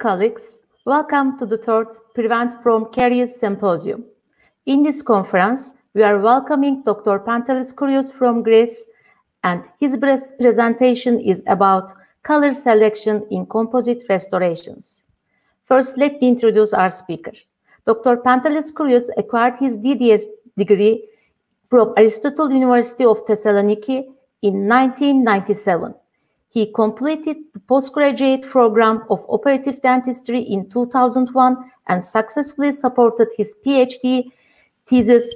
Colleagues, welcome to the third Prevent from Caries Symposium. In this conference, we are welcoming Dr. Pantelis Kouros from Greece, and his presentation is about color selection in composite restorations. First, let me introduce our speaker. Dr. Pantelis Kouros acquired his DDS degree from Aristotle University of Thessaloniki in 1997. He completed the postgraduate program of operative dentistry in 2001 and successfully supported his PhD thesis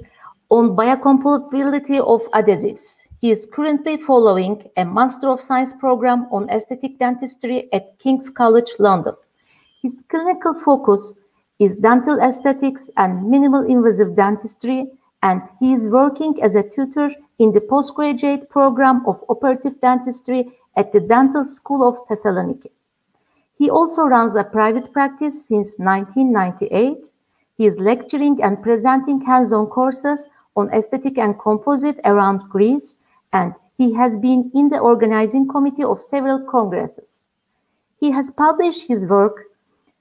on biocompatibility of adhesives. He is currently following a Master of Science program on aesthetic dentistry at King's College London. His clinical focus is dental aesthetics and minimal invasive dentistry, and he is working as a tutor in the postgraduate program of operative dentistry at the Dental School of Thessaloniki. He also runs a private practice since 1998. He is lecturing and presenting hands-on courses on aesthetic and composite around Greece, and he has been in the organizing committee of several congresses. He has published his work,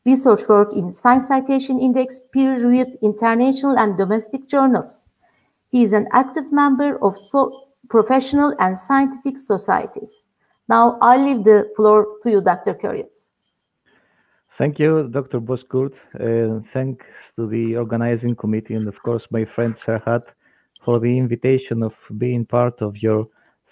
research work in Science Citation Index peer-reviewed international and domestic journals. He is an active member of so professional and scientific societies. Now I leave the floor to you, Dr. Kouros. Thank you, Dr. Bozkurt. Thanks to the organizing committee and, of course, my friend Serhat for the invitation of being part of your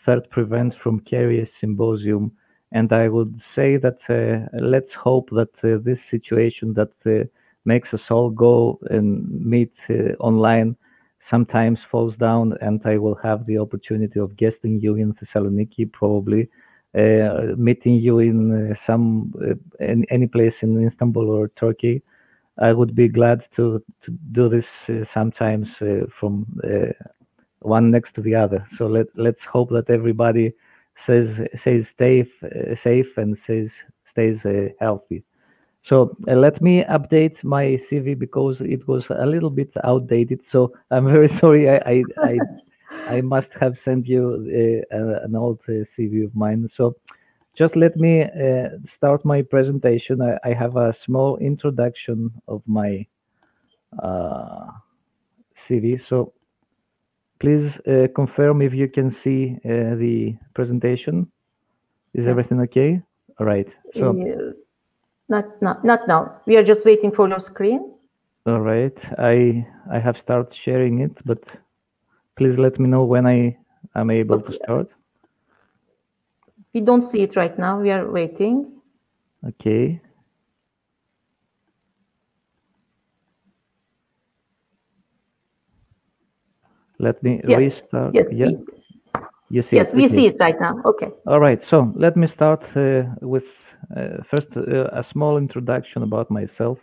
third Prevent from Caries Symposium. And I would say that uh, let's hope that uh, this situation that uh, makes us all go and meet uh, online sometimes falls down and I will have the opportunity of guesting you in Thessaloniki probably meeting you in uh, some uh, any, any place in Istanbul or Turkey. I would be glad to, to do this sometimes from one next to the other. So let let's hope that everybody says says safe safe and says stays healthy. So uh, let me update my CV because it was a little bit outdated. So I'm very sorry. I I, I I must have sent you uh, an old uh, CV of mine. So just let me uh, start my presentation. I, I, have a small introduction of my uh, CV. So please uh, confirm if you can see uh, the presentation. Is everything okay? All right. So not, not, not now. We are just waiting for your screen. All right. I I have started sharing it, but Please let me know when I am able okay. to start. We don't see it right now. We are waiting. Okay. Let me yes. restart. Yes, yeah. you see yes, it. we see it right now. Okay. All right. So let me start uh, with uh, first uh, a small introduction about myself.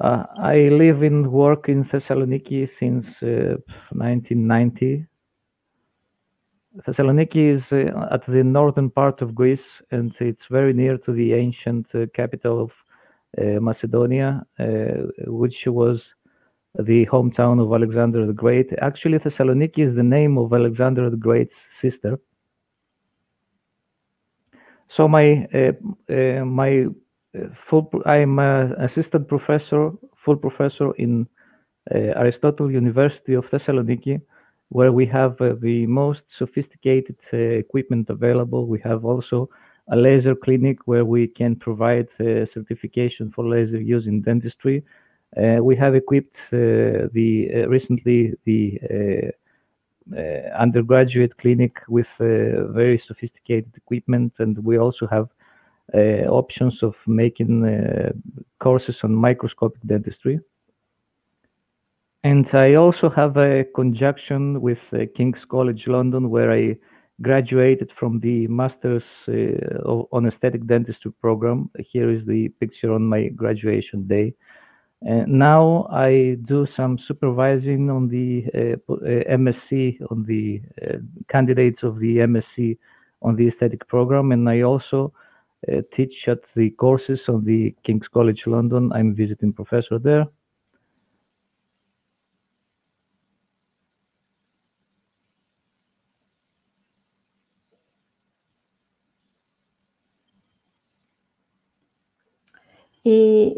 Uh, I live and work in Thessaloniki since uh, 1990. Thessaloniki is uh, at the northern part of Greece and it's very near to the ancient uh, capital of uh, Macedonia, uh, which was the hometown of Alexander the Great. Actually, Thessaloniki is the name of Alexander the Great's sister. So my my full I'm an assistant professor, full professor in uh, Aristotle University of Thessaloniki, where we have uh, the most sophisticated uh, equipment available. We have also a laser clinic where we can provide certification for laser use in dentistry. we have equipped the recently the uh, undergraduate clinic with uh, very sophisticated equipment and we also have options of making uh, courses on microscopic dentistry. And I also have a conjunction with uh, King's College London, where I graduated from the Masters uh, on Aesthetic Dentistry program. Here is the picture on my graduation day. And now I do some supervising on the uh, MSc, on the candidates of the MSc on the aesthetic program, and I also uh, teach at the courses of the King's College London. I'm visiting professor there. Eh,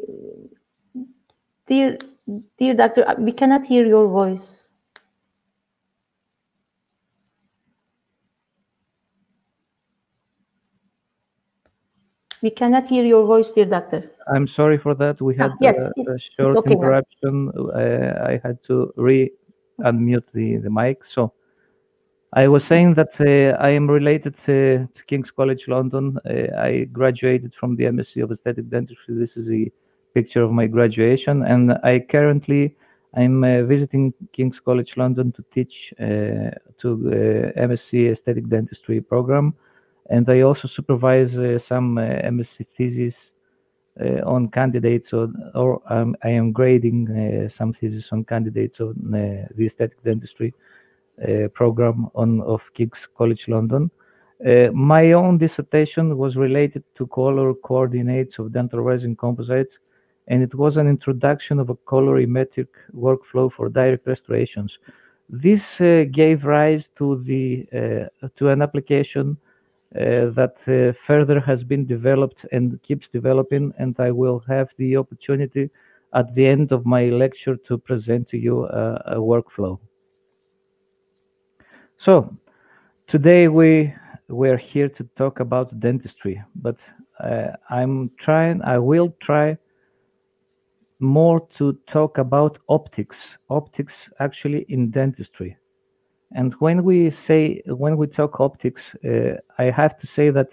dear, dear doctor, uh, we cannot hear your voice. We cannot hear your voice, dear doctor. I'm sorry for that. We had Ah, yes, it- a short okay interruption. Uh, I had to re-unmute the, the mic. So I was saying that uh, I am related uh, to King's College London. Uh, I graduated from the MSc of Aesthetic Dentistry. This is a picture of my graduation, and I currently I'm uh, visiting King's College London to teach uh, to uh, MSc Aesthetic Dentistry program, and I also supervise uh, some uh, MSc thesis uh, on candidates or, or um, I am grading some thesis on candidates on the aesthetic dentistry program on of King's College London. Uh, my own dissertation was related to color coordinates of dental resin composites, and it was an introduction of a colorimetric workflow for direct restorations. This uh, gave rise to the uh, to an application that uh, further has been developed and keeps developing, and I will have the opportunity at the end of my lecture to present to you a, a workflow. So today we we're here to talk about dentistry, but uh, I'm trying, I will try more to talk about optics, optics actually in dentistry. And when we say, when we talk optics, uh, I have to say that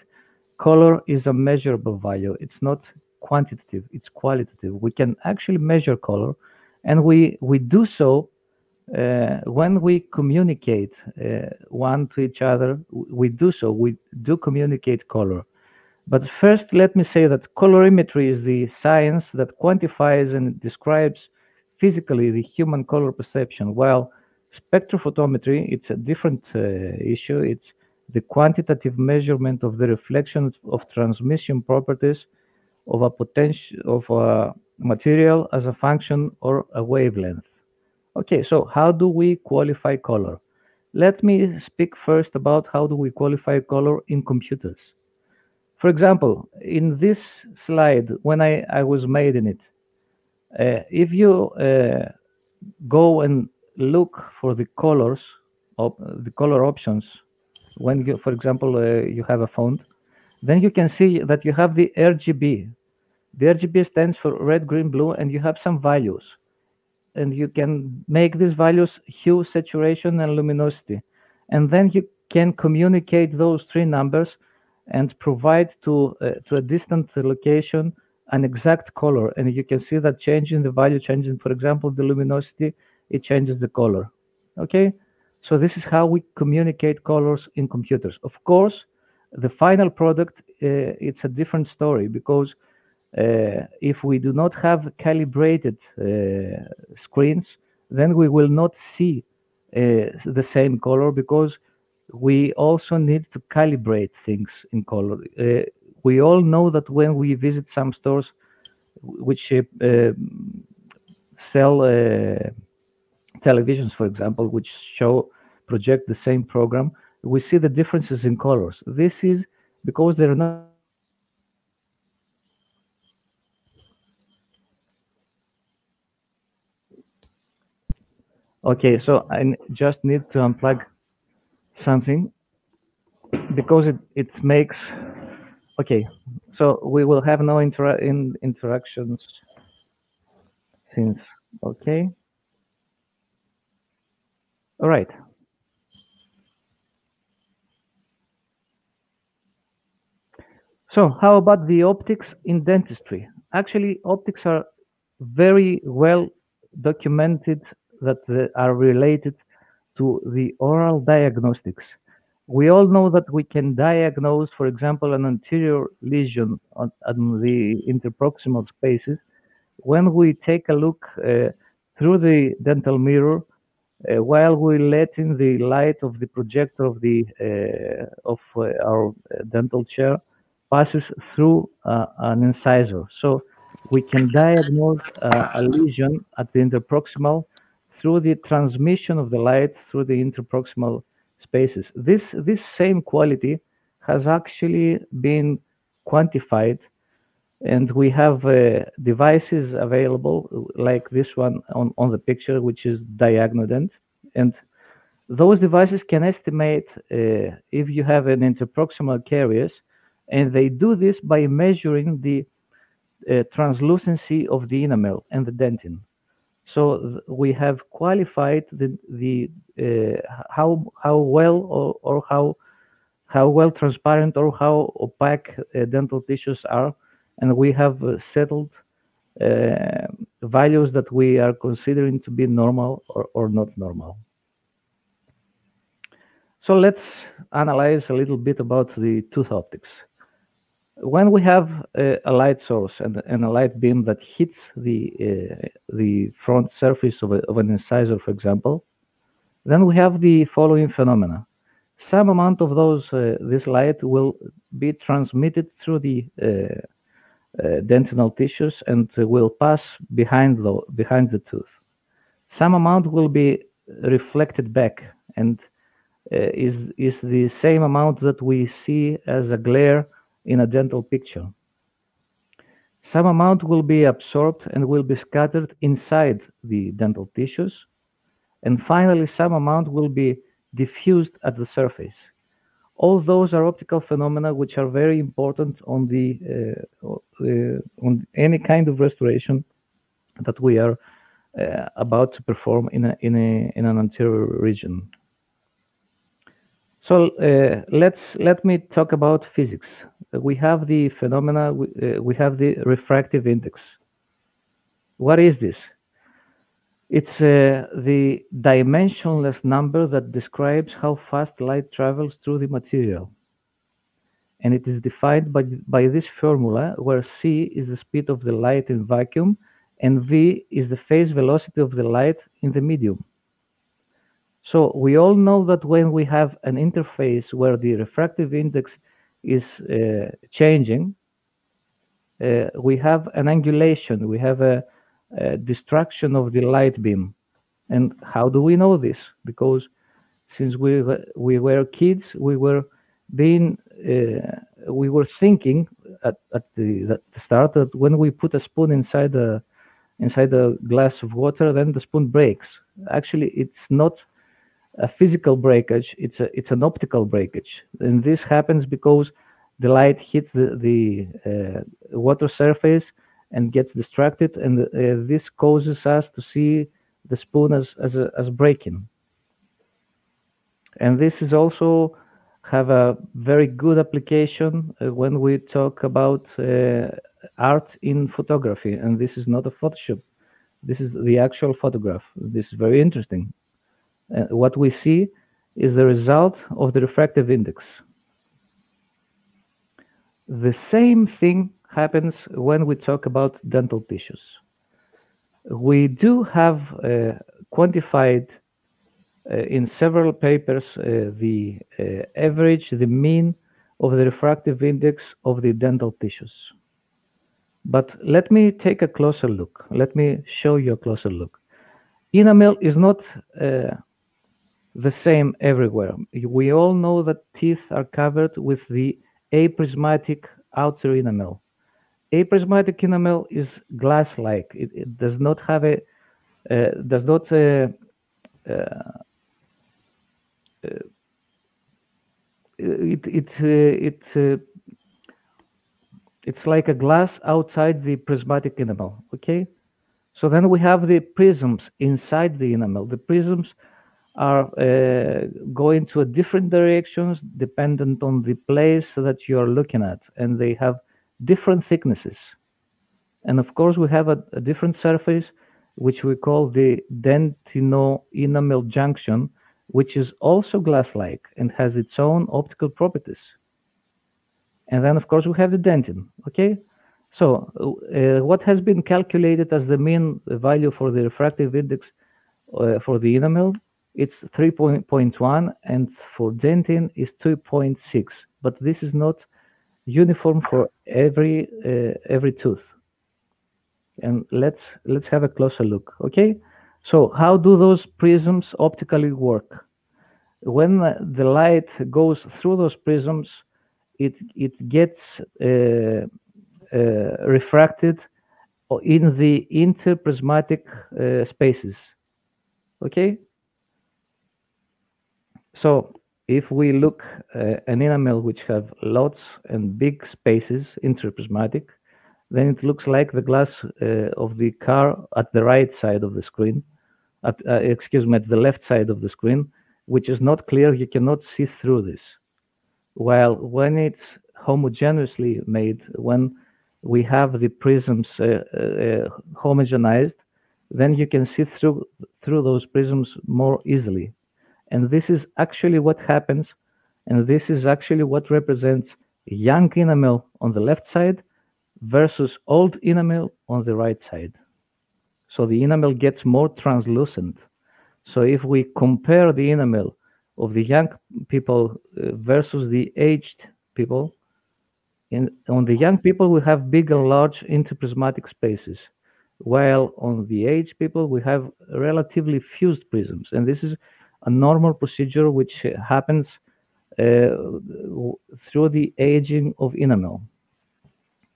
color is a measurable value. It's not quantitative, it's qualitative. We can actually measure color, and we, we do so uh, when we communicate uh, one to each other. We do so, we do communicate color. But first, let me say that colorimetry is the science that quantifies and describes physically the human color perception, while spectrophotometry, it's a different uh, issue. It's the quantitative measurement of the reflection of transmission properties of a potential of a material as a function or a wavelength. Okay, so how do we qualify color? Let me speak first about how do we qualify color in computers. For example, in this slide, when I, I was made in it, uh, if you uh, go and look for the colors, of the color options, when you, for example, uh, you have a font, then you can see that you have the RGB. The RGB stands for red, green, blue, and you have some values. And you can make these values hue, saturation, and luminosity. And then you can communicate those three numbers and provide to, uh, to a distant location an exact color. And you can see that changing the value, changing, for example, the luminosity, it changes the color. Okay? So this is how we communicate colors in computers. Of course, the final product, uh, it's a different story because uh, if we do not have calibrated uh, screens, then we will not see uh, the same color because we also need to calibrate things in color. Uh, we all know that when we visit some stores which uh, sell televisions, for example, which show project the same program, we see the differences in colors. This is because they're not Okay, so I just need to unplug something because it, it makes okay. So we will have no intera- in interactions since okay. All right. So how about the optics in dentistry? Actually, optics are very well documented that they are related to the oral diagnostics. We all know that we can diagnose, for example, an anterior lesion on, on the interproximal spaces when we take a look uh, through the dental mirror while we let in the light of the projector of the uh, of uh, our uh, dental chair passes through uh, an incisor. So we can diagnose uh, a lesion at the interproximal through the transmission of the light through the interproximal spaces. This, this same quality has actually been quantified And we have uh, devices available like this one on, on the picture, which is Diagnodent. And those devices can estimate uh, if you have an interproximal caries, and they do this by measuring the uh, translucency of the enamel and the dentin. So we have qualified the the uh, how how well or, or how how well transparent or how opaque uh, dental tissues are, and we have uh, settled uh, values that we are considering to be normal or, or not normal. So let's analyze a little bit about the tooth optics when we have a, a light source and, and, a light beam that hits the uh, the front surface of, a, of, an incisor, for example, then we have the following phenomena. Some amount of those uh, this light will be transmitted through the uh, uh dentinal tissues and will pass behind the behind the tooth. Some amount will be reflected back and uh, is is the same amount that we see as a glare in a dental picture. Some amount will be absorbed and will be scattered inside the dental tissues. And finally, some amount will be diffused at the surface. All those are optical phenomena which are very important on the uh, uh, on any kind of restoration that we are uh, about to perform in a, in a in an anterior region. So uh, let's let me talk about physics. We have the phenomena. Uh, we have the refractive index. What is this? It's uh, the dimensionless number that describes how fast light travels through the material. And it is defined by, by this formula where c is the speed of the light in vacuum and v is the phase velocity of the light in the medium. So we all know that when we have an interface where the refractive index is uh, changing, uh, we have an angulation, we have a, a, distraction of the light beam. And how do we know this? Because since we we were kids, we were being uh, we were thinking at, at the, the start that when we put a spoon inside a inside a glass of water, then the spoon breaks. Actually, it's not a physical breakage, it's a it's an optical breakage, and this happens because the light hits the the uh, water surface and gets distracted, and uh, this causes us to see the spoon as as a, as breaking. And this is also have a very good application uh, when we talk about uh, art in photography, and this is not a Photoshop. This is the actual photograph. This is very interesting. Uh, what we see is the result of the refractive index. The same thing happens when we talk about dental tissues. We do have uh, quantified uh, in several papers uh, the uh, average, the mean of the refractive index of the dental tissues. But let me take a closer look. Let me show you a closer look. Enamel is not uh, the same everywhere. We all know that teeth are covered with the aprismatic outer enamel. Aprismatic enamel is glass-like. It, it, does not have a uh, does not uh, uh it it uh, it uh, it's like a glass outside the prismatic enamel. Okay, so then we have the prisms inside the enamel. The prisms are uh, going to different directions dependent on the place that you are looking at and they have different thicknesses. And of course we have a, a different surface which we call the dentino-enamel junction which is also glass-like and has its own optical properties. And then of course we have the dentin okay? So uh, what has been calculated as the mean value for the refractive index uh, for the enamel? It's 3.1 and for dentin is 2.6 but this is not uniform for every uh, every tooth and let's let's have a closer look okay so how do those prisms optically work when the light goes through those prisms it it gets uh, uh, refracted in the interprismatic uh, spaces. Okay? So if we look uh, an enamel which have lots and big spaces, interprismatic, then it looks like the glass uh, of the car at the right side of the screen, at, uh, excuse me, at the left side of the screen, which is not clear, you cannot see through this. While when it's homogeneously made, when we have the prisms uh, uh, homogenized, then you can see through through those prisms more easily. And this is actually what happens, and this is actually what represents young enamel on the left side versus old enamel on the right side. So the enamel gets more translucent. So if we compare the enamel of the young people uh, versus the aged people, in, on the young people, we have big and large interprismatic spaces, while on the aged people, we have relatively fused prisms. And this is a normal procedure which happens uh, through the aging of enamel.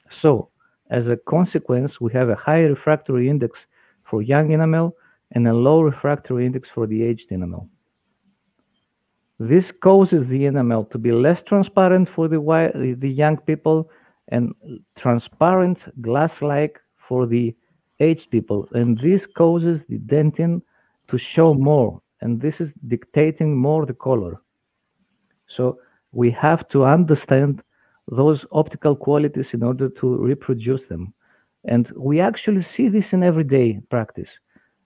So, as a consequence, we have a high refractory index for young enamel and a low refractory index for the aged enamel. This causes the enamel to be less transparent for the, the young people and transparent glass-like for the aged people. And this causes the dentin to show more. And this is dictating more the color. So we have to understand those optical qualities in order to reproduce them. And we actually see this in everyday practice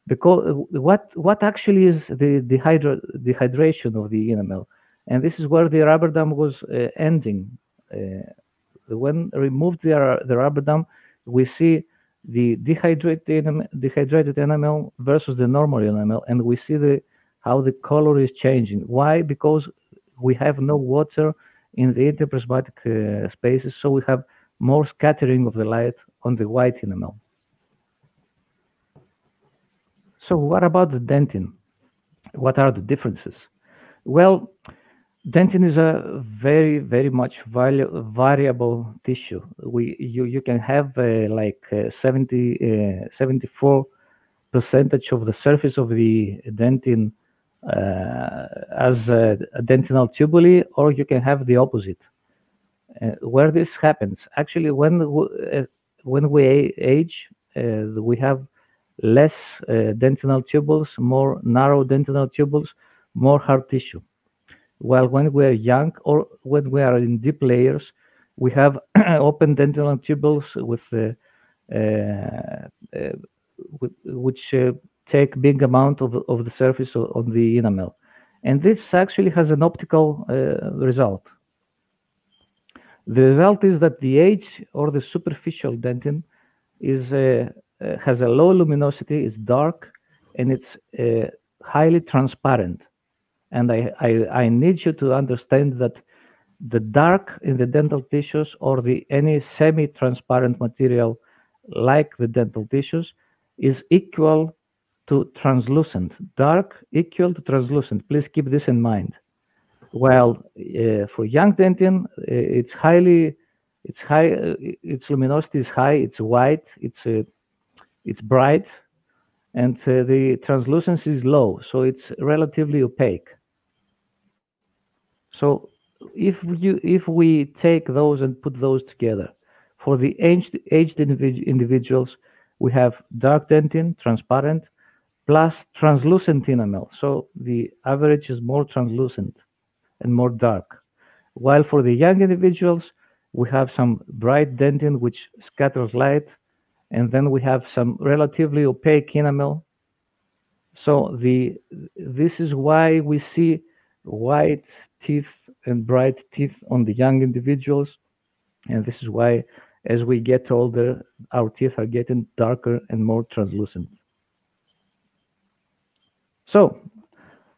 because what what actually is the dehydra, dehydration of the enamel and this is where the rubber dam was uh, ending uh, when removed the, the rubber dam we see the dehydrated enamel, dehydrated enamel versus the normal enamel and we see the how the color is changing why because we have no water in the interprismatic uh, spaces so we have more scattering of the light on the white enamel so what about the dentin? What are the differences? Well, dentin is a very, very much variable tissue. We you you can have uh, like uh, 70, uh, 74 percentage of the surface of the dentin as a, a, dentinal tubule, or you can have the opposite. Uh, where this happens, actually, when uh, when we age, we have less uh, dentinal tubules, more narrow dentinal tubules, more hard tissue. While when we are young or when we are in deep layers, we have open dentinal tubules with, uh, uh, uh which uh, take big amount of, of the surface on the enamel. And this actually has an optical uh, result. The result is that the age or the superficial dentin is uh, has a low luminosity, it's dark, and it's uh, highly transparent. And I, I, I need you to understand that the dark in the dental tissues or the any semi-transparent material like the dental tissues is equal to translucent. Dark equal to translucent. Please keep this in mind. While uh, for young dentin, uh, it's highly, it's high, uh, its luminosity is high, it's white, it's uh, it's bright and uh, the translucency is low, so it's relatively opaque. So if you if we take those and put those together, for the aged, aged individuals, we have dark dentin, transparent, plus translucent enamel. So the average is more translucent and more dark. While for the young individuals, we have some bright dentin which scatters light and then we have some relatively opaque enamel. So the this is why we see white teeth and bright teeth on the young individuals, and this is why as we get older, our teeth are getting darker and more translucent. So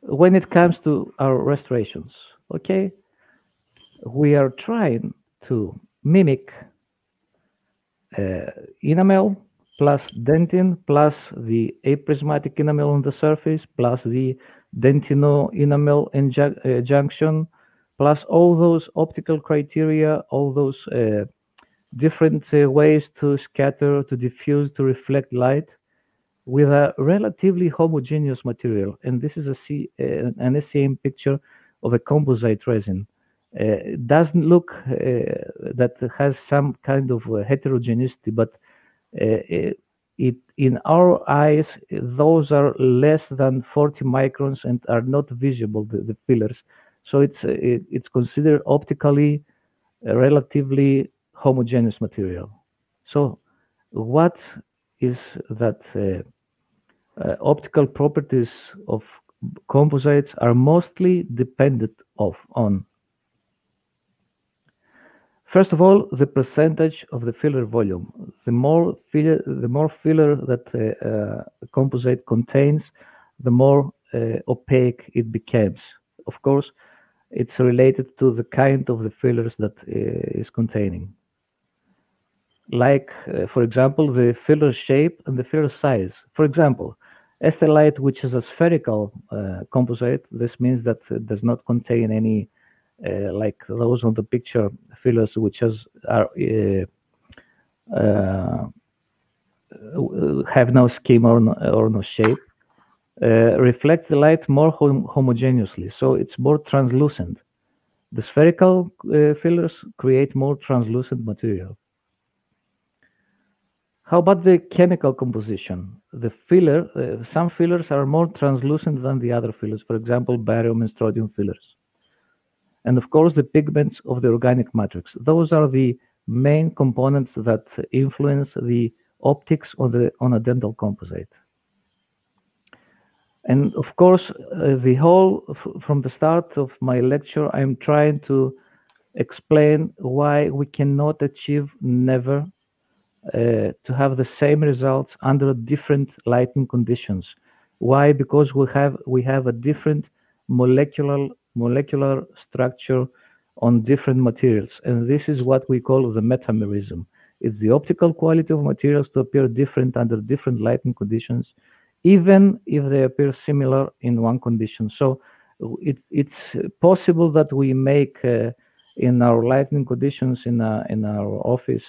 when it comes to our restorations, okay, we are trying to mimic uh, enamel plus dentin plus the aprismatic enamel on the surface plus the dentino enamel uh, junction plus all those optical criteria, all those uh, different uh, ways to scatter, to diffuse, to reflect light with a relatively homogeneous material. And this is a C, uh, an SEM picture of a composite resin. Uh, it doesn't look uh, that has some kind of heterogeneity, but it, in our eyes, those are less than 40 microns and are not visible, the, the fillers. So it's, it, it's considered optically a relatively homogeneous material. So what is that uh, uh, optical properties of composites are mostly dependent of on First of all, the percentage of the filler volume. The more filler, the more filler that uh, uh, composite contains, the more uh, opaque it becomes. Of course, it's related to the kind of the fillers that uh, is containing. Like, uh, for example, the filler shape and the filler size. For example, Estelite, which is a spherical uh, composite, this means that it does not contain any, uh, like those on the picture, fillers which are uh, uh, have no scheme or no, or no shape, uh, reflects the light more hom homogeneously, so it's more translucent. The spherical fillers create more translucent material. How about the chemical composition? The filler, uh, some fillers are more translucent than the other fillers, for example, barium and strontium fillers. And of course, the pigments of the organic matrix. Those are the main components that influence the optics on, the, on a dental composite. And of course, uh, the whole, from the start of my lecture, I'm trying to explain why we cannot achieve never uh, to have the same results under different lighting conditions. Why? Because we have we have a different molecular molecular structure on different materials, and this is what we call the metamerism. It's the optical quality of materials to appear different under different lighting conditions, even if they appear similar in one condition. So it, it's possible that we make uh, in our lighting conditions in, a, in our office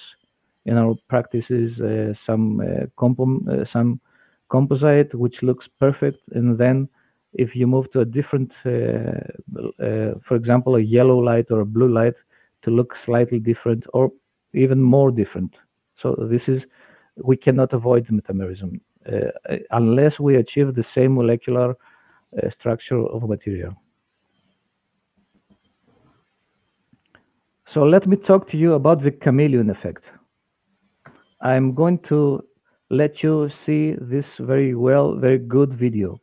in our practices uh, some uh, uh, some composite which looks perfect and then if you move to a different for example a yellow light or a blue light to look slightly different or even more different so this is we cannot avoid metamerism uh, unless we achieve the same molecular uh, structure of material. So let me talk to you about the chameleon effect. I'm going to let you see this very well, very good video.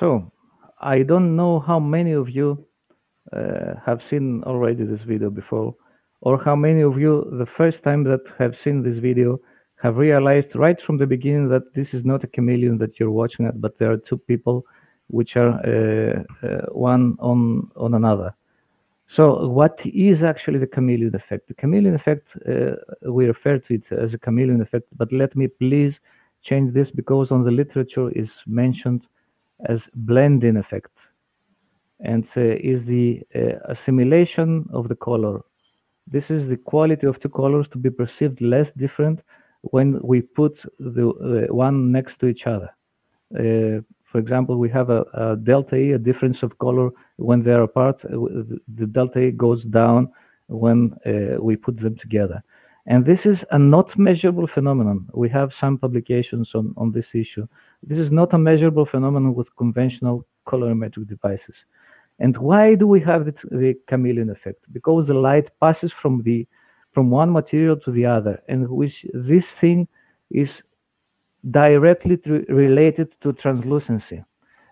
So I don't know how many of you uh, have seen already this video before, or how many of you the first time that have seen this video have realized right from the beginning that this is not a chameleon that you're watching at, but there are two people which are uh, uh, one on on another. So what is actually the chameleon effect? The chameleon effect, uh, we refer to it as a chameleon effect, but let me please change this because on the literature is mentioned as blending effect and uh, is the uh, assimilation of the color. This is the quality of two colors to be perceived less different when we put the one next to each other. Uh, For example, we have a, a delta E, a difference of color when they're apart. The delta E goes down when uh, we put them together. And this is a not measurable phenomenon. We have some publications on, on this issue. This is not a measurable phenomenon with conventional colorimetric devices. And why do we have the, the chameleon effect? Because the light passes from the from one material to the other, and which this thing is directly related to translucency,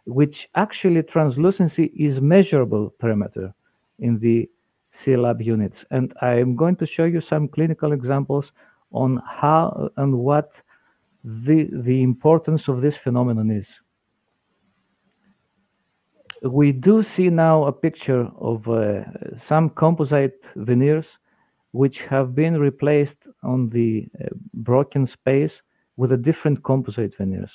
which actually translucency is measurable parameter in the CIELAB units. And I'm going to show you some clinical examples on how and what the, the importance of this phenomenon is. We do see now a picture of uh, some composite veneers which have been replaced on the uh, broken space with a different composite veneers.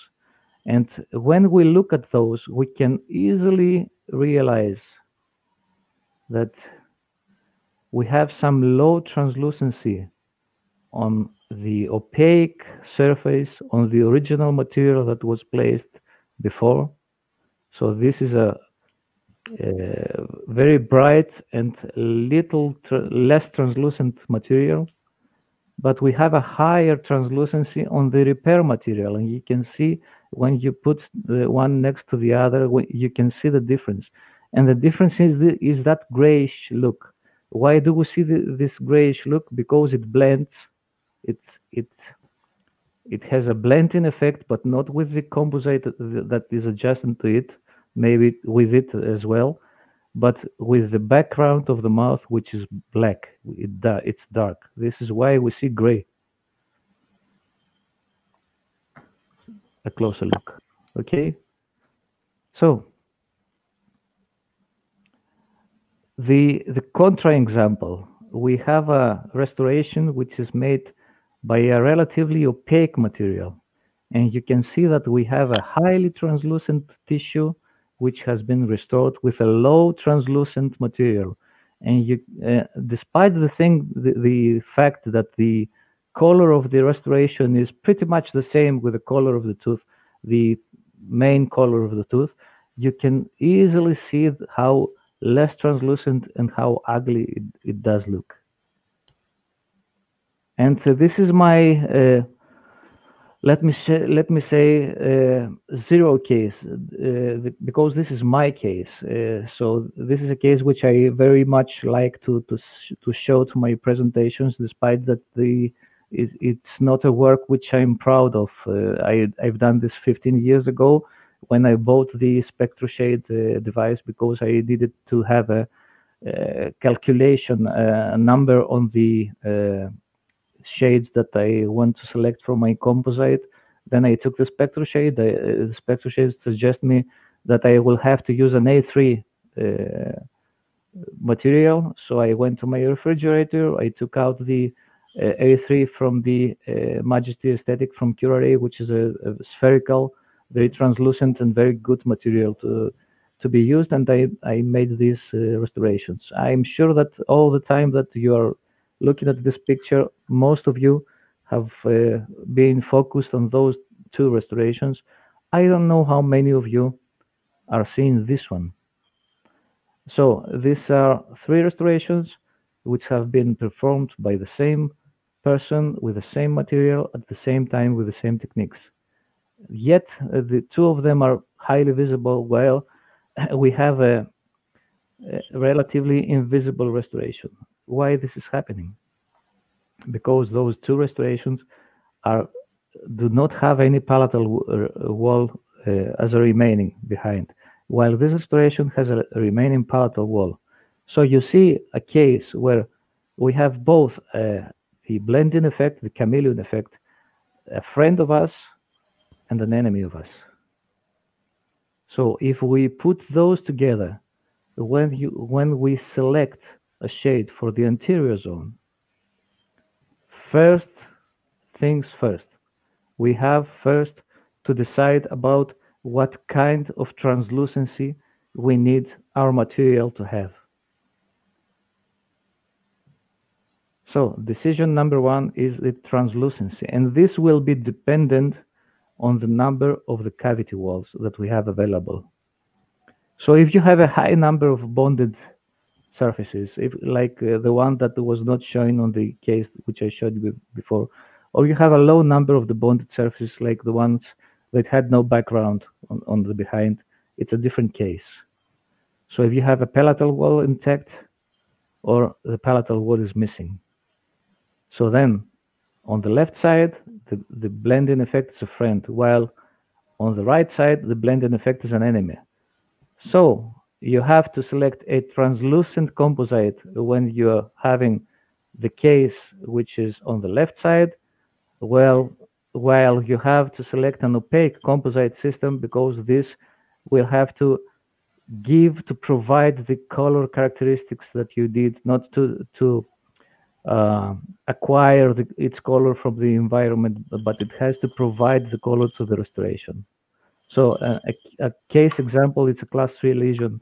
And when we look at those, we can easily realize that we have some low translucency on the opaque surface on the original material that was placed before. So this is a, a very bright and little tr less translucent material, but we have a higher translucency on the repair material. And you can see when you put the one next to the other, you can see the difference. And the difference is, the, is that grayish look. Why do we see the, this grayish look? Because it blends. It's it it has a blending effect, but not with the composite that is adjacent to it. Maybe with it as well, but with the background of the mouth, which is black. It it's dark. This is why we see gray. A closer look. Okay. So The, the contra example, we have a restoration which is made by a relatively opaque material. And you can see that we have a highly translucent tissue which has been restored with a low translucent material. And you, uh, despite the thing, the, the fact that the color of the restoration is pretty much the same with the color of the tooth, the main color of the tooth, you can easily see how less translucent and how ugly it, it does look. And uh, this is my, uh, let me let me say, uh, zero case, uh, because this is my case. Uh, so this is a case which I very much like to to to show to my presentations, despite that the it, it's not a work which I'm proud of. Uh, I I've done this 15 years ago when I bought the SpectroShade device because I needed to have a, calculation number on the shades that I want to select from my composite. Then I took the SpectroShade. shade. the SpectroShade suggest me that I will have to use an A3 uh, material. So I went to my refrigerator. I took out the uh, A3 from the uh, Majesty Aesthetic from Kuraray, which is a, a spherical very translucent and very good material to to be used and I, I made these uh, restorations. I'm sure that all the time that you are looking at this picture, most of you have uh, been focused on those two restorations. I don't know how many of you are seeing this one. So these are three restorations which have been performed by the same person with the same material at the same time with the same techniques yet uh, the two of them are highly visible while we have a, a, relatively invisible restoration. Why this is happening? Because those two restorations are do not have any palatal wall uh, as a remaining behind, while this restoration has a remaining palatal wall. So you see a case where we have both uh, the blending effect, the chameleon effect, a friend of us and an enemy of us. So if we put those together, when you when we select a shade for the anterior zone, first things first, we have first to decide about what kind of translucency we need our material to have. So decision number one is the translucency, and this will be dependent on the number of the cavity walls that we have available. So if you have a high number of bonded surfaces, if like uh, the one that was not shown on the case which I showed you before, or you have a low number of the bonded surfaces like the ones that had no background on, on the behind, it's a different case. So if you have a palatal wall intact or the palatal wall is missing. So then on the left side, the, the blending effect is a friend, while on the right side, the blending effect is an enemy. So you have to select a translucent composite when you're having the case which is on the left side, well, while you have to select an opaque composite system because this will have to give to provide the color characteristics that you did, not to to uh, acquire the, its color from the environment, but it has to provide the color to the restoration. So uh, a, a, case example, it's a class three lesion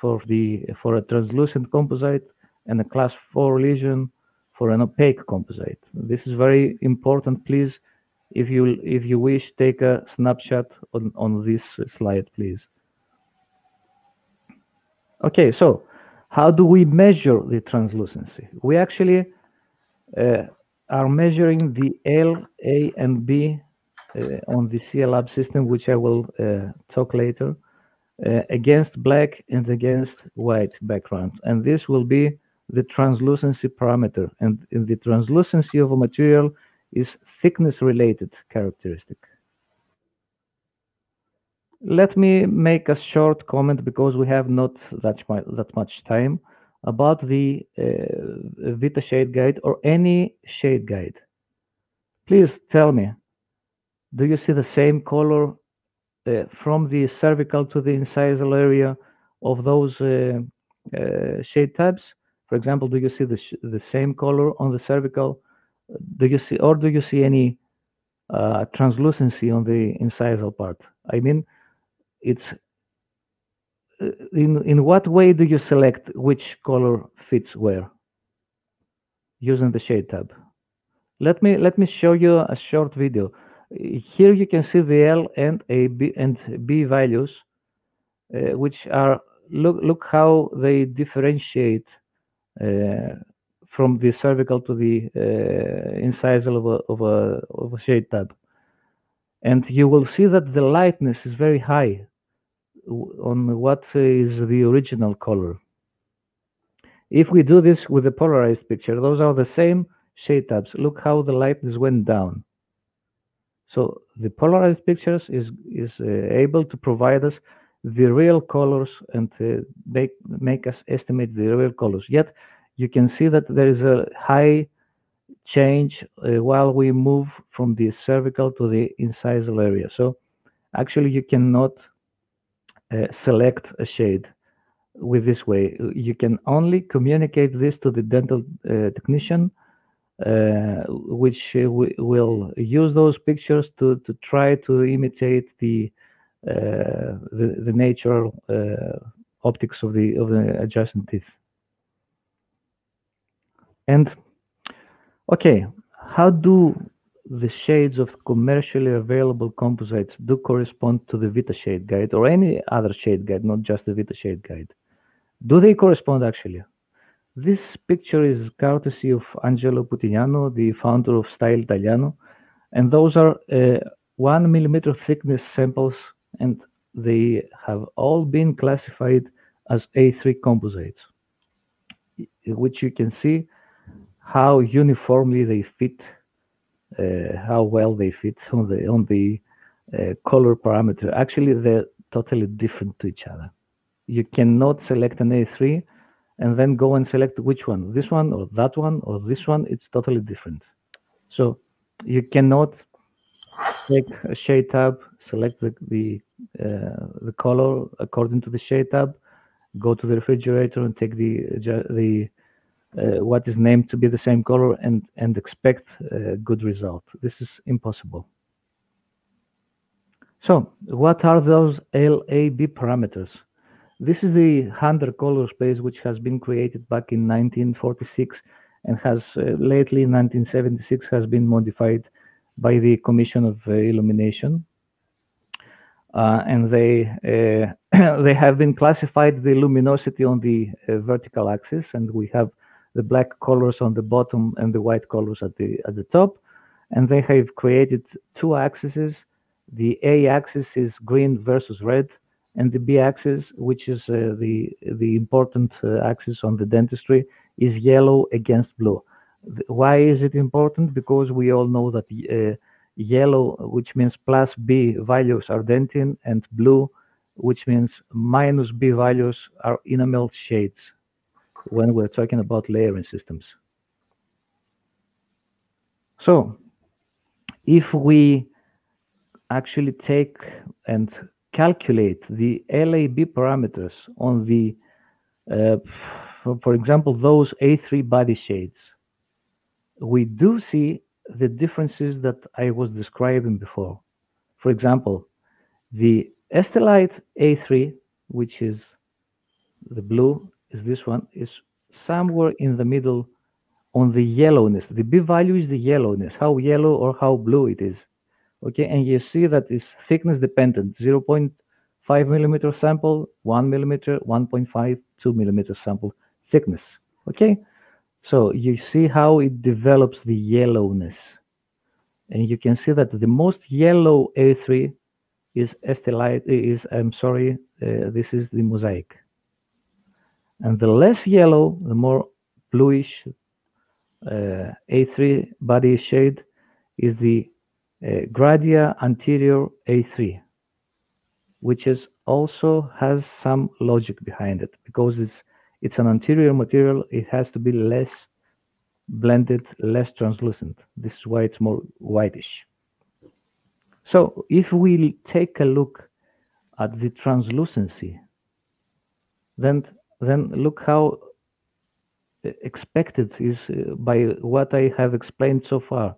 for the for a translucent composite and a class four lesion for an opaque composite. This is very important. Please, if you if you wish, take a snapshot on, on this slide, please. Okay, so how do we measure the translucency? We actually uh, are measuring the L, A, and B uh, on the CIELAB system, which I will uh, talk later, uh, against black and against white background. And this will be the translucency parameter. And the translucency of a material is thickness related characteristic. Let me make a short comment because we have not that much, that much time about the uh, Vita shade guide or any shade guide. Please tell me, do you see the same color from the cervical to the incisal area of those uh, uh shade tabs? For example, do you see the, the same color on the cervical? Do you see, or do you see any uh, translucency on the incisal part? I mean, it's uh, in in what way do you select which color fits where using the shade tab let me let me show you a short video here you can see the l and a b and b values uh, which are look look how they differentiate uh, from the cervical to the uh, incisal of a, of a of a shade tab and you will see that the lightness is very high on what is the original color. If we do this with the polarized picture, those are the same shade tabs. Look how the lightness went down. So the polarized pictures is, is uh, able to provide us the real colors and make, make us estimate the real colors. Yet you can see that there is a high change uh, while we move from the cervical to the incisal area. So actually you cannot uh, select a shade with this way. You can only communicate this to the dental uh, technician, uh, which will use those pictures to, to try to imitate the uh, the, the natural uh, optics of the of the adjacent teeth. And okay, how do the shades of commercially available composites do correspond to the Vita shade guide or any other shade guide, not just the Vita shade guide. Do they correspond actually? This picture is courtesy of Angelo Putignano, the founder of Style Italiano, and those are uh, one millimeter thickness samples, and they have all been classified as A3 composites, which you can see how uniformly they fit uh, how well they fit on the on the uh, color parameter. Actually, they're totally different to each other. You cannot select an A3 and then go and select which one, this one or that one or this one. It's totally different. So you cannot take a shade tab, select the the, uh, the color according to the shade tab, go to the refrigerator and take the the uh, what is named to be the same color and, and expect a good result. This is impossible. So what are those LAB parameters? This is the Hunter color space which has been created back in 1946 and has uh, lately in 1976 has been modified by the Commission of uh, Illumination. Uh, and they uh, they have been classified the luminosity on the uh, vertical axis, and we have the black colors on the bottom and the white colors at the at the top. And they have created two axes. The A axis is green versus red, and the B axis, which is uh, the the important uh, axis on the dentistry, is yellow against blue. Why is it important? Because we all know that uh, yellow, which means plus B values are dentin, and blue, which means minus B values are enamel shades when we're talking about layering systems. So if we actually take and calculate the LAB parameters on the, uh, for, example, those A3 body shades, we do see the differences that I was describing before. For example, the Estelite A3, which is the blue, is this one, is somewhere in the middle on the yellowness. The B value is the yellowness, how yellow or how blue it is. Okay, and you see that it's thickness dependent, 0.5 millimeter sample, 1 millimeter, 1.5, 2 millimeter sample thickness. Okay, so you see how it develops the yellowness. And you can see that the most yellow A3 is Estelite, is, I'm sorry, uh, this is the mosaic. And the less yellow, the more bluish uh, A3 body shade is the Gradia anterior A3, which is also has some logic behind it because it's it's an anterior material. It has to be less blended, less translucent. This is why it's more whitish. So if we take a look at the translucency, then then look how expected is uh, by what I have explained so far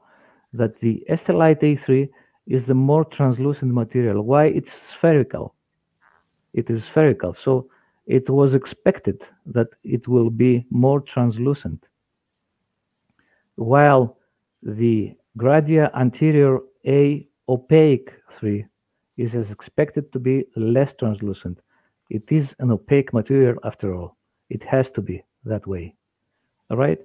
that the Estelite A3 is the more translucent material. Why? It's spherical. It is spherical. So it was expected that it will be more translucent. While the Gradia anterior A opaque 3 is as expected to be less translucent. It is an opaque material after all. It has to be that way. All right.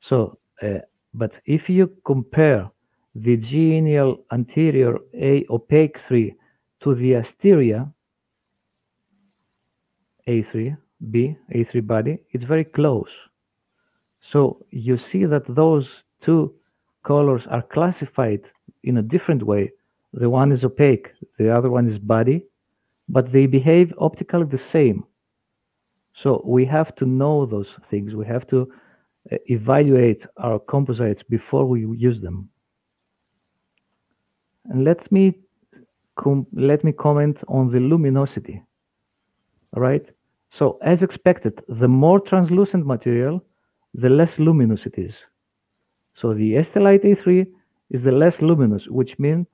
So, uh, but if you compare the genial anterior A opaque 3 to the Asteria A3, B, A3 body, it's very close. So you see that those two colors are classified in a different way. The one is opaque, the other one is body, but they behave optically the same. So we have to know those things. We have to uh, evaluate our composites before we use them. And let me let me comment on the luminosity. All right. So as expected, the more translucent material, the less luminous it is. So the Estelite A3 is the less luminous, which mean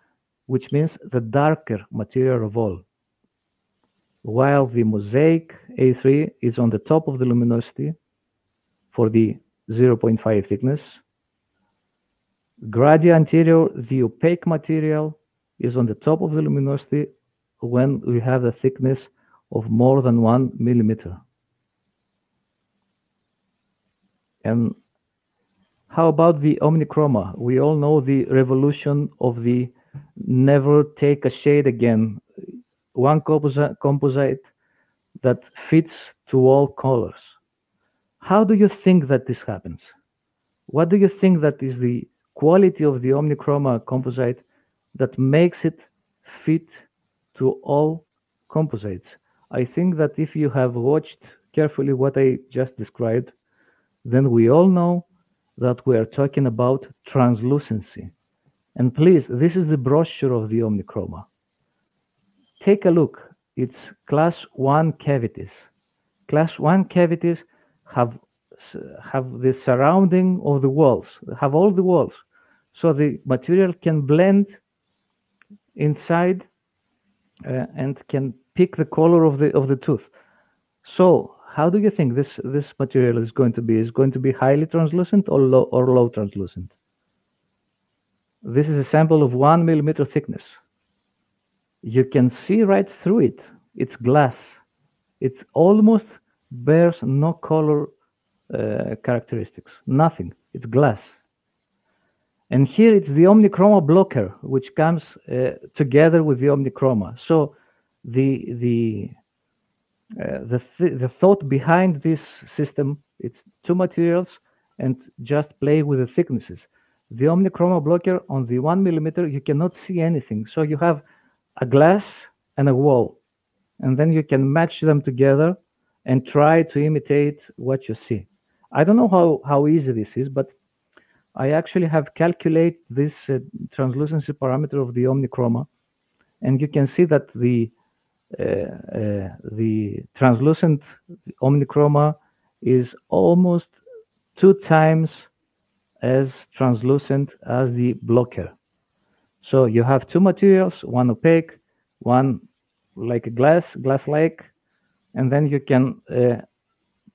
which means the darker material of all while the mosaic A3 is on the top of the luminosity for the 0.5 thickness. Gradia anterior, the opaque material, is on the top of the luminosity when we have a thickness of more than one millimeter. And how about the omnichroma? We all know the revolution of the never take a shade again one composite that fits to all colors. How do you think that this happens? What do you think that is the quality of the Omnichroma composite that makes it fit to all composites? I think that if you have watched carefully what I just described, then we all know that we are talking about translucency. And please, this is the brochure of the Omnichroma take a look. It's class one cavities. Class one cavities have have the surrounding of the walls, have all the walls. So the material can blend inside uh, and can pick the color of the of the tooth. So how do you think this this material is going to be? Is going to be highly translucent or low or low translucent? this is a sample of one millimeter thickness. You can see right through it. It's glass. It's almost bears no color uh, characteristics, nothing. It's glass. And here it's the omnichroma blocker, which comes uh, together with the omnichroma. So the the uh, the th the thought behind this system it's two materials and just play with the thicknesses. The omnichroma blocker on the one millimeter you cannot see anything, so you have a glass and a wall, and then you can match them together and try to imitate what you see. I don't know how how easy this is, but I actually have calculated this uh, translucency parameter of the omnichroma, and you can see that the uh, uh, the translucent omnichroma is almost two times as translucent as the blocker. So you have two materials, one opaque, one like glass, glass-like, and then you can uh,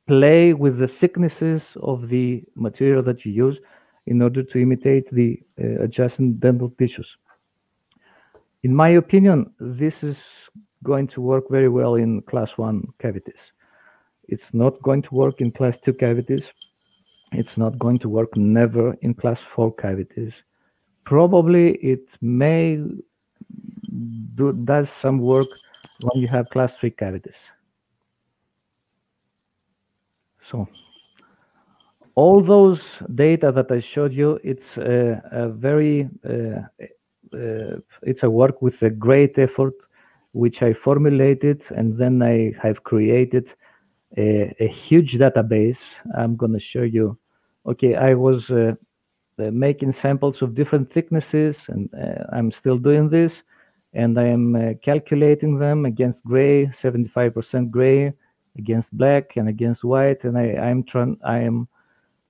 play with the thicknesses of the material that you use in order to imitate the uh, adjacent dental tissues. In my opinion, this is going to work very well in class 1 cavities. It's not going to work in class 2 cavities. It's not going to work never in class 4 cavities. Probably it may do does some work when you have class 3 cavities. So all those data that I showed you, it's a, a very, uh, uh, it's a work with a great effort, which I formulated and then I have created a, a huge database. I'm going to show you. Okay, I was uh, uh, making samples of different thicknesses and uh, I'm still doing this and I am uh, calculating them against gray, 75% gray, against black and against white and I, I'm trying, I am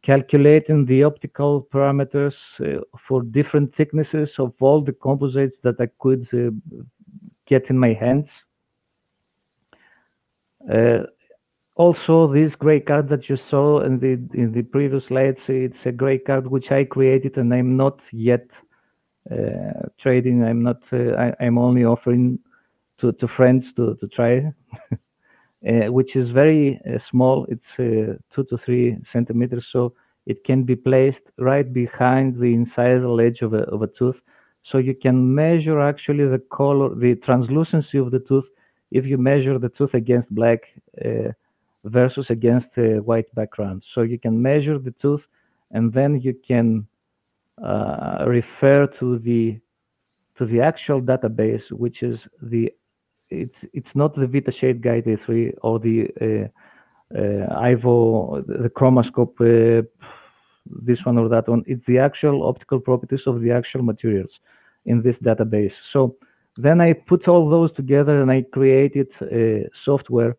calculating the optical parameters uh, for different thicknesses of all the composites that I could uh, get in my hands. Uh, also, this gray card that you saw in the in the previous slides, it's a gray card which I created, and I'm not yet uh, trading. I'm not. Uh, I, am only offering to to friends to to try. uh, which is very uh, small. It's uh, two to three centimeters, so it can be placed right behind the incisal edge of a, of a tooth. So you can measure actually the color, the translucency of the tooth if you measure the tooth against black uh, versus against a white background. So you can measure the tooth and then you can uh, refer to the to the actual database, which is the it's it's not the Vita Shade Guide A3 or the uh, uh, Ivo, the Chromascop, uh, this one or that one. It's the actual optical properties of the actual materials in this database. So then I put all those together and I created a software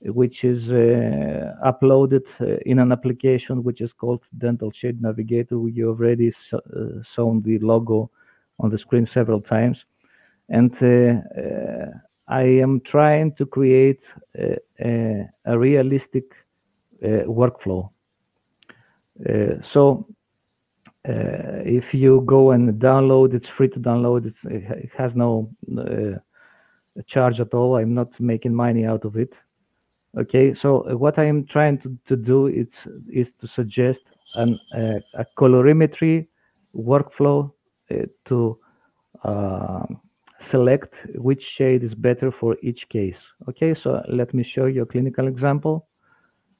which is uh, uploaded in an application which is called Dental Shade Navigator. We already shown the logo on the screen several times. And I am trying to create a, a, a realistic uh, workflow. Uh, so uh, if you go and download, it's free to download. It's, it has no uh, charge at all. I'm not making money out of it. Okay, so what I am trying to, to do is, is to suggest an, a colorimetry workflow uh, to select which shade is better for each case. Okay, so let me show you a clinical example.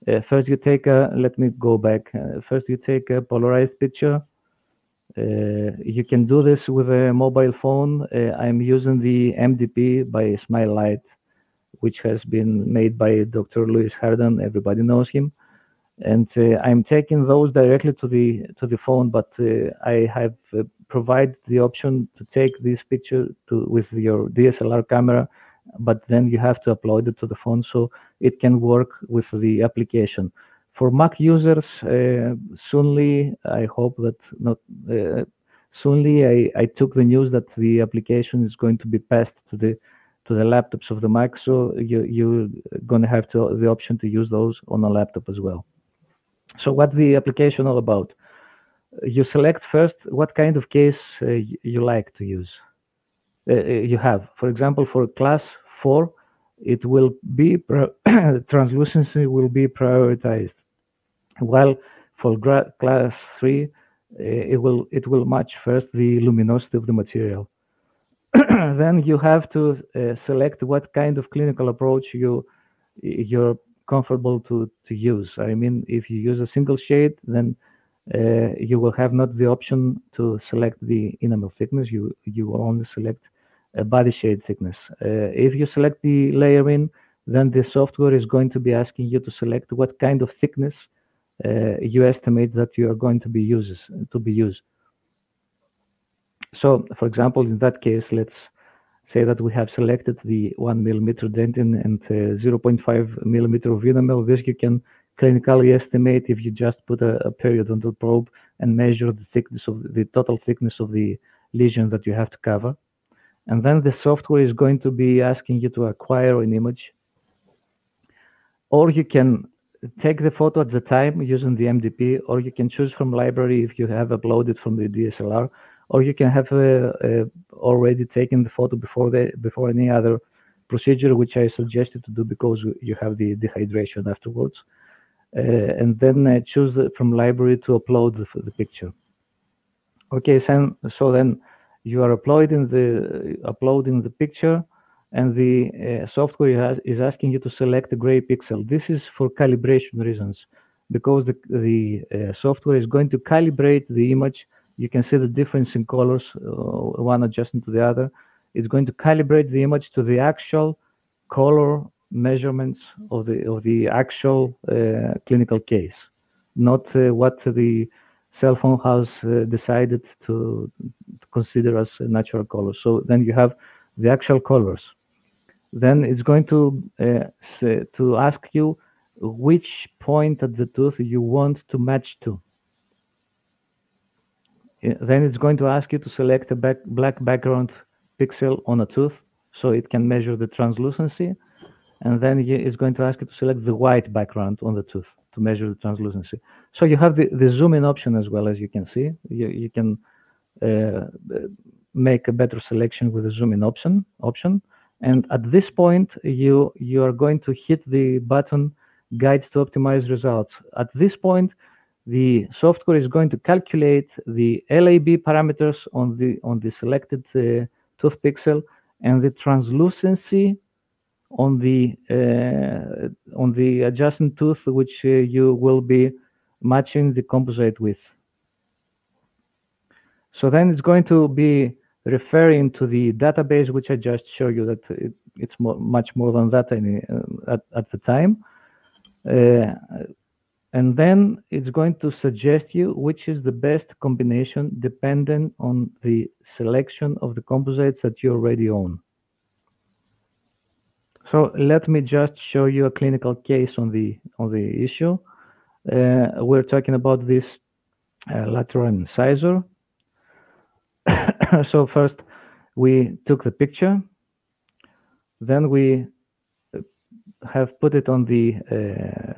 Uh, first you take a, let me go back. Uh, first you take a polarized picture. Uh, you can do this with a mobile phone. Uh, I'm using the MDP by Smile Lite, which has been made by Dr. Louis Hardan. Everybody knows him and uh, I'm taking those directly to the to the phone. But uh, I have provided the option to take this picture to with your DSLR camera, but then you have to upload it to the phone so it can work with the application. For Mac users, uh, soonly I hope that not uh, soonly I, I took the news that the application is going to be passed to the to the laptops of the Mac, so you you're gonna have to the option to use those on a laptop as well. So what's the application all about? You select first what kind of case uh, you like to use. Uh, uh, you have, for example, for class four, it will be translucency will be prioritized, while for class three, it will it will match first the luminosity of the material. then you have to uh, select what kind of clinical approach you you're comfortable to to use. I mean, if you use a single shade, then uh, you will have not the option to select the enamel thickness. You you will only select a body shade thickness. Uh, if you select the layering, then the software is going to be asking you to select what kind of thickness uh, you estimate that you are going to be uses to be used. So, for example, in that case, let's say that we have selected the one millimeter dentin and uh, 0.5 millimeter of enamel. This you can clinically estimate if you just put a, a, period on the probe and measure the thickness of the total thickness of the lesion that you have to cover. And then the software is going to be asking you to acquire an image. Or you can take the photo at the time using the MDP, or you can choose from library if you have uploaded from the DSLR, or you can have uh, uh, already taken the photo before the before any other procedure, which I suggested to do because you have the dehydration afterwards. Uh, and then choose from library to upload the, the picture. Okay, so, so then you are uploading the uploading the picture and the uh, software has, is asking you to select a gray pixel. This is for calibration reasons because the, the uh, software is going to calibrate the image. You can see the difference in colors, uh, one adjusting to the other. It's going to calibrate the image to the actual color measurements of the of the actual uh, clinical case, not uh, what the cell phone has uh, decided to, consider as natural color. So then you have the actual colors. Then it's going to say, to ask you which point at the tooth you want to match to. Then it's going to ask you to select a back, black background pixel on a tooth so it can measure the translucency and then it's going to ask you to select the white background on the tooth to measure the translucency. So you have the, the zoom in option as well as you can see. You, you can uh, make a better selection with the zoom in option option. And at this point, you you are going to hit the button guide to optimize results. At this point, the software is going to calculate the LAB parameters on the on the selected uh, tooth pixel and the translucency on the uh, on the adjacent tooth which uh, you will be matching the composite with. So then it's going to be referring to the database which I just showed you that it, it's more, much more than that any, uh, at, at the time. Uh, and then it's going to suggest you which is the best combination dependent on the selection of the composites that you already own. So let me just show you a clinical case on the on the issue. Uh, we're talking about this uh, lateral incisor. so first we took the picture, then we uh, have put it on the uh,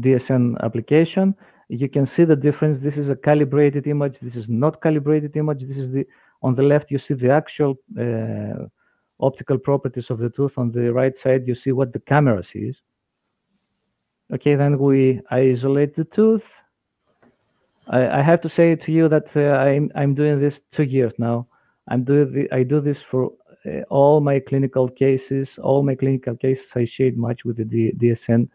DSN application. You can see the difference. This is a calibrated image. This is not calibrated image. This is the on the left. You see the actual uh, optical properties of the tooth. On the right side, you see what the camera sees. Okay, then we isolate the tooth. I, I have to say to you that uh, I'm, I'm doing this two years now. I'm doing the, I do this for uh, all my clinical cases. All my clinical cases, I shade much with the D, DSN.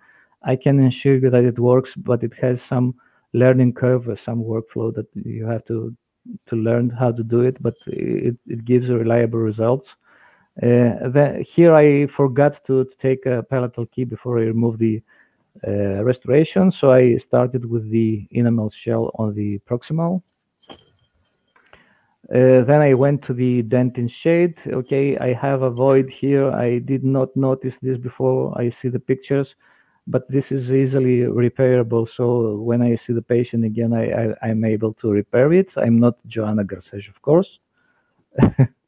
I can assure you that it works, but it has some learning curve, some workflow that you have to to learn how to do it. But it, it gives reliable results. Uh, the, here I forgot to, to, take a palatal key before I remove the uh, restoration. So I started with the enamel shell on the proximal. Uh, then I went to the dentin shade. Okay, I have a void here. I did not notice this before I see the pictures, but this is easily repairable. So when I see the patient again, I, I, am able to repair it. I'm not Joanna Garces, of course.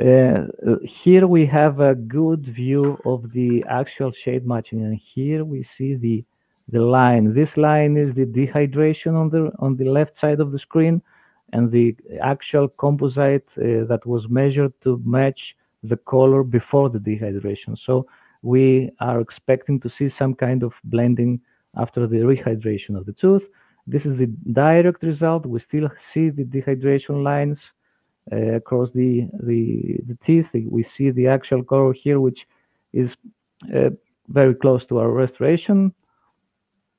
Uh, here we have a good view of the actual shade matching and here we see the the line. This line is the dehydration on the on the left side of the screen, and the actual composite uh, that was measured to match the color before the dehydration. So we are expecting to see some kind of blending after the rehydration of the tooth. This is the direct result. We still see the dehydration lines uh, across the, the, the teeth. We see the actual color here, which is uh, very close to our restoration.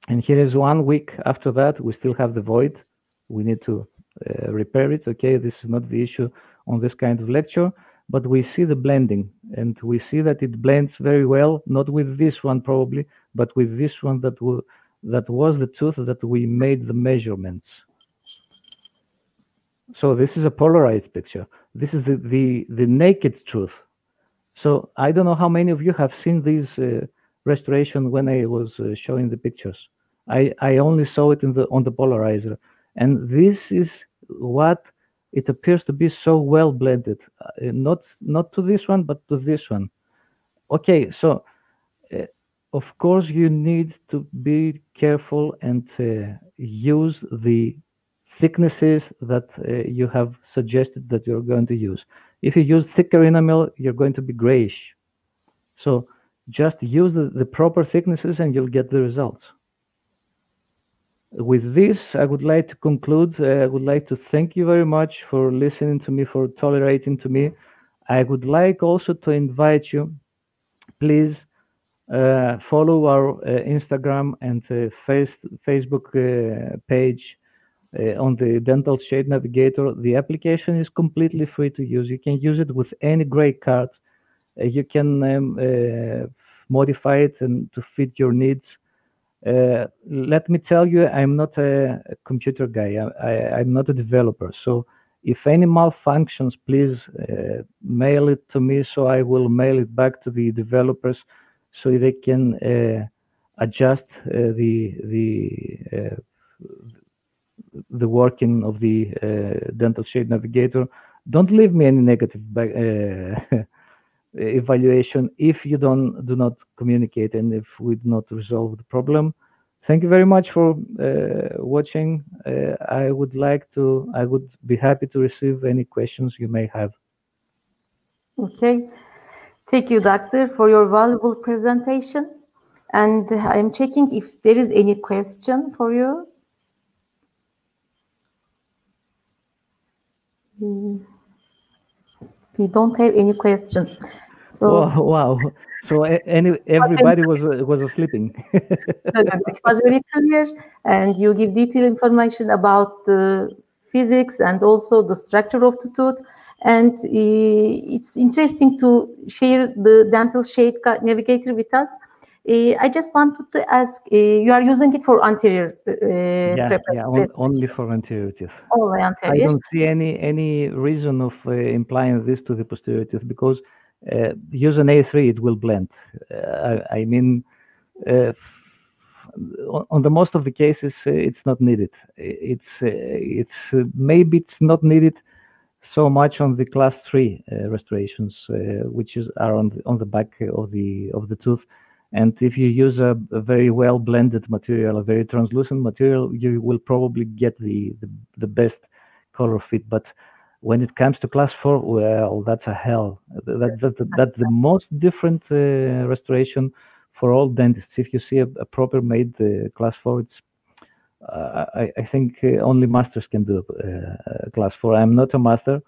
And here is one week after that, we still have the void. We need to uh, repair it. Okay, this is not the issue on this kind of lecture, but we see the blending and we see that it blends very well, not with this one probably, but with this one that, that was the tooth that we made the measurements. So this is a polarized picture. This is the, the, the naked truth. So I don't know how many of you have seen these uh, restoration when I was uh, showing the pictures. I, I only saw it in the on the polarizer. And this is what it appears to be so well blended. Uh, not not to this one, but to this one. Okay, so uh, of course you need to be careful and uh, use the thicknesses that uh, you have suggested that you're going to use. If you use thicker enamel, you're going to be grayish. So just use the, the proper thicknesses and you'll get the results. With this, I would like to conclude. Uh, I would like to thank you very much for listening to me, for tolerating to me. I would like also to invite you, please uh, follow our uh, Instagram and uh, face, Facebook uh, page uh, on the Dental Shade Navigator. The application is completely free to use. You can use it with any gray card. Uh, you can um, uh, modify it and to fit your needs. Uh, let me tell you, I'm not a, computer guy. I, am not a developer. So if any malfunctions, please uh, mail it to me so I will mail it back to the developers so they can uh, adjust the the the working of the uh, dental shade navigator. Don't leave me any negative uh, evaluation if you don't do not communicate and if we do not resolve the problem. Thank you very much for uh, watching. I would like to, I would be happy to receive any questions you may have. Okay. Thank you, doctor, for your valuable presentation. And I'm checking if there is any question for you. We don't have any questions. So wow, wow. So any everybody was was sleeping. it was very clear, and you give detailed information about the physics and also the structure of the tooth. And uh, it's interesting to share the dental shade navigator with us. Uh, I just wanted to ask, uh, you are using it for anterior uh, yeah, yeah on, only for anterior teeth. Only anterior. I don't see any any reason of uh, implying this to the posterior teeth because uh, use an A3, it will blend. Uh, I, I, mean, on the most of the cases, it's not needed. It's it's maybe it's not needed so much on the class three restorations, which is are on the, on the back of the of the tooth and if you use a, a, very well blended material, a very translucent material, you will probably get the, the, the best color fit. But when it comes to class four, well, that's a hell. That's, that's, the, that's the most different uh, restoration for all dentists. If you see a, a proper made uh, class four, it's uh, I, I, think only masters can do uh, class four. I'm not a master.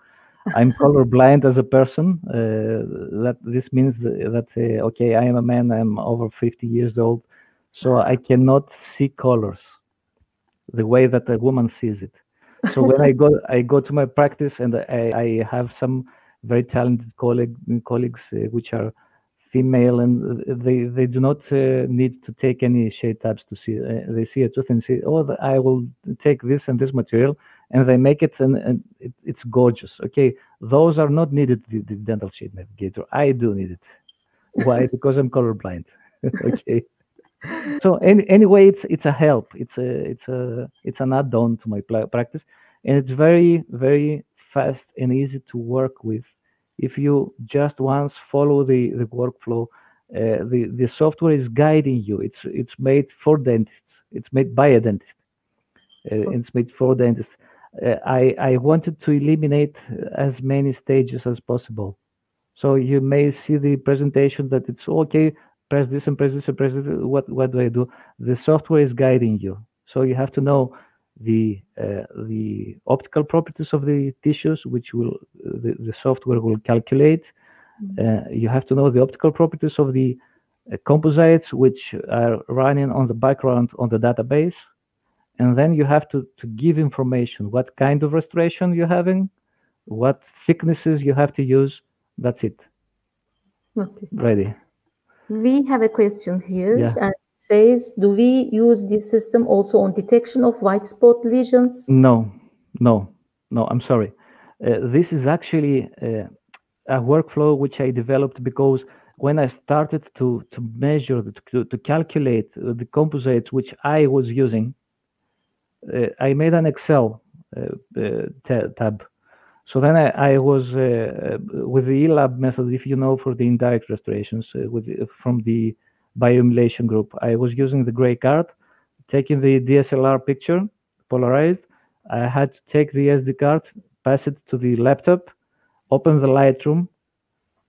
I'm colorblind as a person. Uh, that this means that, uh, okay, I am a man. I'm over 50 years old, so I cannot see colors the way that a woman sees it. So when I go, I go to my practice, and I, I have some very talented colleague, colleagues uh, which are female, and they they do not uh, need to take any shade tabs to see. Uh, they see a tooth and say, "Oh, I will take this and this material." And they make it and, and it, it's gorgeous okay those are not needed the, the, dental shade navigator i do need it why because i'm colorblind okay so any, anyway it's it's a help it's a it's a it's an add-on to my practice and it's very very fast and easy to work with if you just once follow the the workflow uh, the the software is guiding you. It's it's made for dentists. It's made by a dentist. Uh, it's made for dentists. Uh, I I wanted to eliminate as many stages as possible. So you may see the presentation that it's okay. Press this and press this and press this. What what do I do? The software is guiding you. So you have to know the uh, the optical properties of the tissues, which will the, the software will calculate. Uh, you have to know the optical properties of the uh, composites, which are running on the background on the database, and then you have to to give information what kind of restoration you're having, what thicknesses you have to use. That's it. Okay. Ready. We have a question here. Yeah. And it says, do we use this system also on detection of white spot lesions? No, no, no. I'm sorry. Uh, this is actually uh, a workflow which I developed because when I started to to measure the- to to calculate the composites which I was using, I made an Excel uh, uh, tab. So then I, I was uh, with the eLAB method, if you know, for the indirect restorations with from the bioemulation group. I was using the gray card, taking the DSLR picture, polarized. I had to take the SD card, pass it to the laptop, open the Lightroom,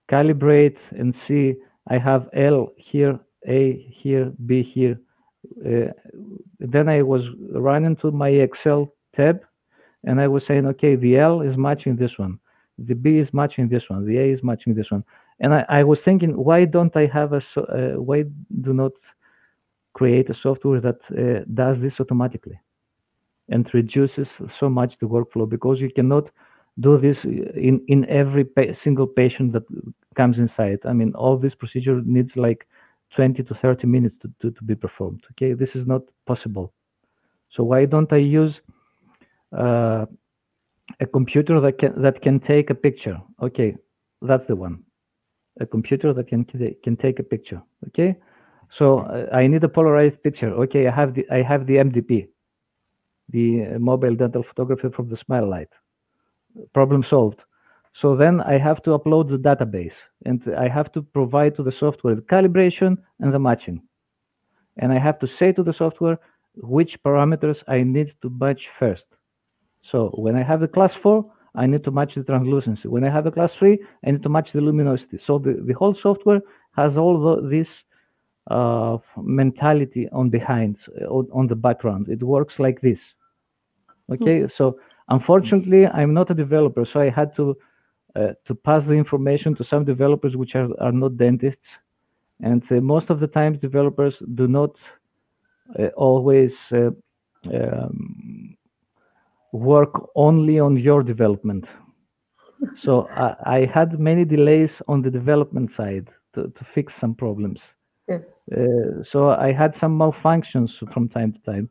calibrate and see I have L here, A here, B here. Uh, then I was running to my Excel tab and I was saying, okay, the L is matching this one, the B is matching this one, the A is matching this one. And I, I was thinking, why don't I have a, uh, why do not create a software that uh, does this automatically and reduces so much the workflow? Because you cannot do this in in every pa- single patient that comes inside. I mean all this procedure needs like 20 to 30 minutes to, to, to be performed okay? This is not possible. So why don't i use uh, a computer that can that can take a picture? Okay that's the one. A computer that can can take a picture okay? So uh, i need a polarized picture. Okay i have the i have the mdp the mobile dental photography from the smile lite. Problem solved. So then I have to upload the database and I have to provide to the software the calibration and the matching. And I have to say to the software which parameters I need to match first. So when I have the class four, I need to match the translucency. When I have the class three, I need to match the luminosity. So the, the whole software has all the, this uh, mentality on behind, on, on the background. It works like this. Okay, so unfortunately, I'm not a developer, so I had to to pass the information to some developers which are, are not dentists, and uh, most of the times developers do not uh, always uh, um, work only on your development. So I, I had many delays on the development side to, to fix some problems. Yes. Uh, so I had some malfunctions from time to time.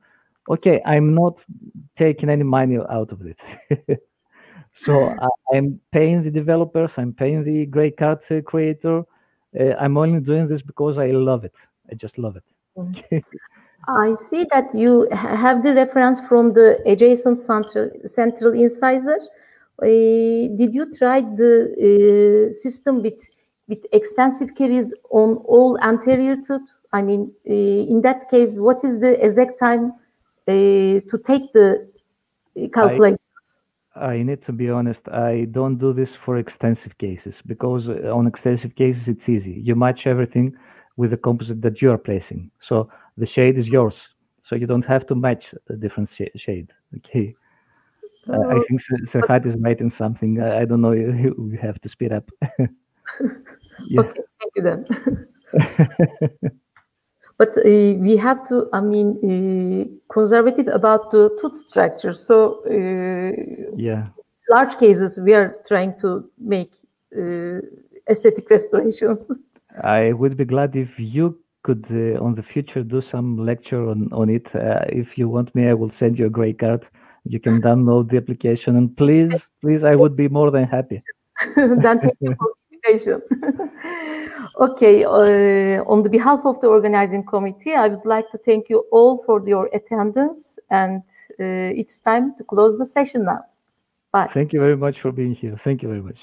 Okay, I'm not taking any money out of it. so I, I'm paying the developers, I'm paying the gray card uh, creator. Uh, I'm only doing this because I love it. I just love it. I see that you have the reference from the adjacent central, central incisor. Uh, did you try the uh, system with with extensive caries on all anterior tooth? I mean, uh, in that case, what is the exact time uh, to take the calculations? I need to be honest, I don't do this for extensive cases because uh, on extensive cases it's easy. You match everything with the composite that you are placing. So the shade is yours. So you don't have to match a different sh- shade. Okay. Uh, I think Sir- Serhat is writing something. I don't know. You have to speed up. yeah. Okay, thank you then. but uh, we have to, I mean, uh, conservative about the tooth structure. So uh, Yeah. large cases, we are trying to make uh, aesthetic restorations. I would be glad if you could, uh, on the future, do some lecture on, on it. Uh, if you want me, I will send you a gray card. You can download the application. And please, please, I would be more than happy. then take the okay, uh, on the behalf of the organizing committee, I would like to thank you all for your attendance, and uh, it's time to close the session now. Bye. Thank you very much for being here. Thank you very much.